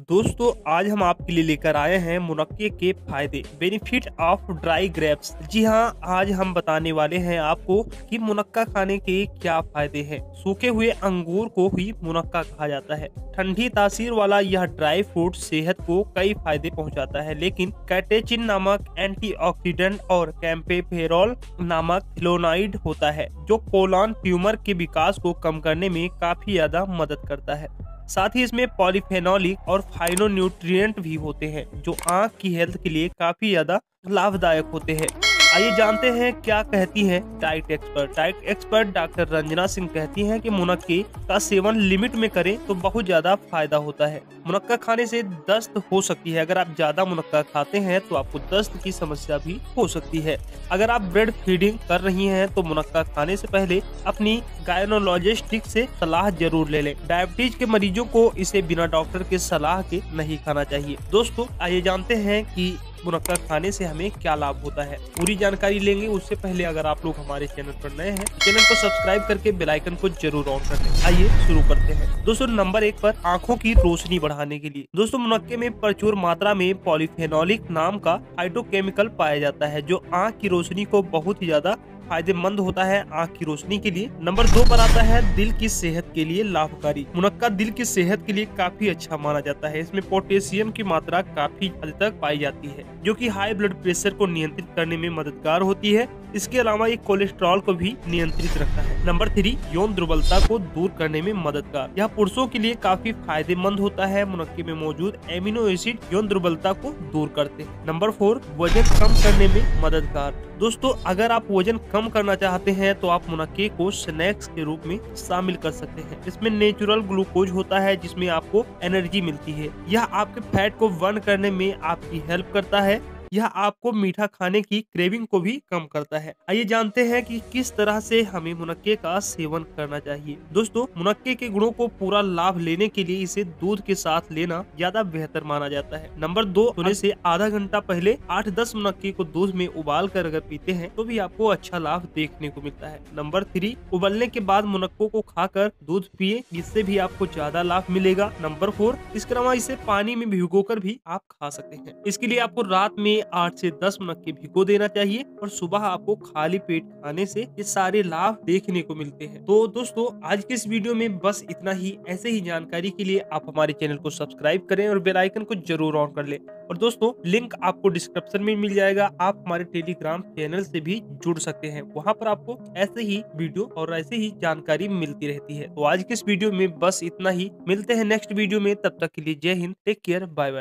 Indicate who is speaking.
Speaker 1: दोस्तों, आज हम आपके लिए लेकर आए हैं मुनक्के के फ़ायदे बेनिफिट ऑफ़ ड्राई ग्रेप्स जी हाँ आज हम बताने वाले हैं आपको कि मुनक्का खाने के क्या फ़ायदे हैं। सूखे हुए अंगूर को ही मुनक्का कहा जाता है। ठंडी तासीर वाला यह ड्राई फ्रूट सेहत को कई फ़ायदे पहुंचाता है, लेकिन कैटेचिन नामक एंटीऑक्सीडेंट और कैम्पेफेरॉल नामक फ्लोनाइड होता है, जो कोलान ट्यूमर के विकास को कम करने में काफ़ी ज़्यादा मदद करता है। साथ ही इसमें पॉलीफेनोलिक और फाइनोन्यूट्रिएंट भी होते हैं, जो आँख की हेल्थ के लिए काफ़ी ज़्यादा लाभदायक होते हैं। आइए जानते हैं क्या कहती है diet expert. Diet expert doctor Ranjana Singh कहती हैं कि मुनक्के का सेवन लिमिट में करें तो बहुत ज़्यादा फ़ायदा होता है। मुनक्का खाने से दस्त हो सकती है। अगर आप ज़्यादा मुनक्का खाते हैं तो आपको दस्त की समस्या भी हो सकती है। अगर आप ब्रेड फीडिंग कर रही हैं तो मुनक्का खाने से पहले अपनी गायनोलॉजिस्टिक से सलाह ज़रूर ले लें। डायबिटीज़ के मरीजों को इसे बिना डॉक्टर के सलाह के नहीं खाना चाहिए। दोस्तों, आइए जानते हैं कि मुनक्का खाने से हमें क्या लाभ होता है? पूरी जानकारी लेंगे। उससे पहले अगर आप लोग हमारे चैनल पर नए हैं चैनल को सब्सक्राइब करके बेल आइकन को ज़रूर ऑन कर लें। आइए शुरू करते हैं। दोस्तों, नंबर एक पर, आँखों की रोशनी बढ़ाने के लिए। दोस्तों मुनक्के में प्रचुर मात्रा में पॉलीफेनोलिक नाम का हाइड्रोकेमिकल पाया जाता है, जो आँख की रोशनी को बहुत ही ज़्यादा फ़ायदेमंद होता है आँख की रोशनी के लिए। नंबर दो पर आता है दिल की सेहत के लिए लाभकारी। मुनक्का दिल की सेहत के लिए काफ़ी अच्छा माना जाता है। इसमें पोटेशियम की मात्रा काफ़ी हद तक पाई जाती है, जो की हाई ब्लड प्रेशर को नियंत्रित करने में मददगार होती है। इसके अलावा ये कोलेस्ट्रॉल को भी नियंत्रित रखता है। नंबर थ्री, यौन दुर्बलता को दूर करने में मददगार यह पुरुषों के लिए काफ़ी फ़ायदेमंद होता है। मुनक्के में मौजूद एमिनो एसिड यौन दुर्बलता को दूर करते हैं। नंबर फोर, वज़न कम करने में मददगार। दोस्तों, अगर आप वज़न कम करना चाहते हैं तो आप मुनक्के को स्नैक्स के रूप में शामिल कर सकते हैं। इसमें नेचुरल ग्लूकोज होता है, जिसमें आपको एनर्जी मिलती है। यह आपके फैट को बर्न करने में आपकी हेल्प करता है। यह आपको मीठा खाने की क्रेविंग को भी कम करता है। आइए जानते हैं कि किस तरह से हमें मुनक्के का सेवन करना चाहिए। दोस्तों, मुनक्के के गुणों को पूरा लाभ लेने के लिए इसे दूध के साथ लेना ज़्यादा बेहतर माना जाता है। नंबर दो, सोने से आधा घंटा पहले आठ दस मुनक्के को दूध में उबाल कर अगर पीते हैं तो भी आपको अच्छा लाभ देखने को मिलता है। नंबर थ्री, उबलने के बाद मुनक्को को खाकर दूध पिए जिससे भी आपको ज़्यादा लाभ मिलेगा। नंबर फोर, इसके अलावा इसे पानी में भिगो भी आप खा सकते हैं। इसके लिए आपको रात में आठ से दस मिनट के भिगो देना चाहिए और सुबह आपको खाली पेट खाने से ये सारे लाभ देखने को मिलते हैं। तो दोस्तों, आज के इस वीडियो में बस इतना ही। ऐसे ही जानकारी के लिए आप हमारे चैनल को सब्सक्राइब करें और बेलाइकन को ज़रूर ऑन कर ले। और दोस्तों, लिंक आपको डिस्क्रिप्शन में मिल जाएगा। आप हमारे टेलीग्राम चैनल से भी जुड़ सकते हैं। वहाँ पर आपको ऐसे ही वीडियो और ऐसे ही जानकारी मिलती रहती है। तो आज के इस वीडियो में बस इतना ही। मिलते हैं नेक्स्ट वीडियो में। तब तक के लिए जय Hind. Take care. Bye bye.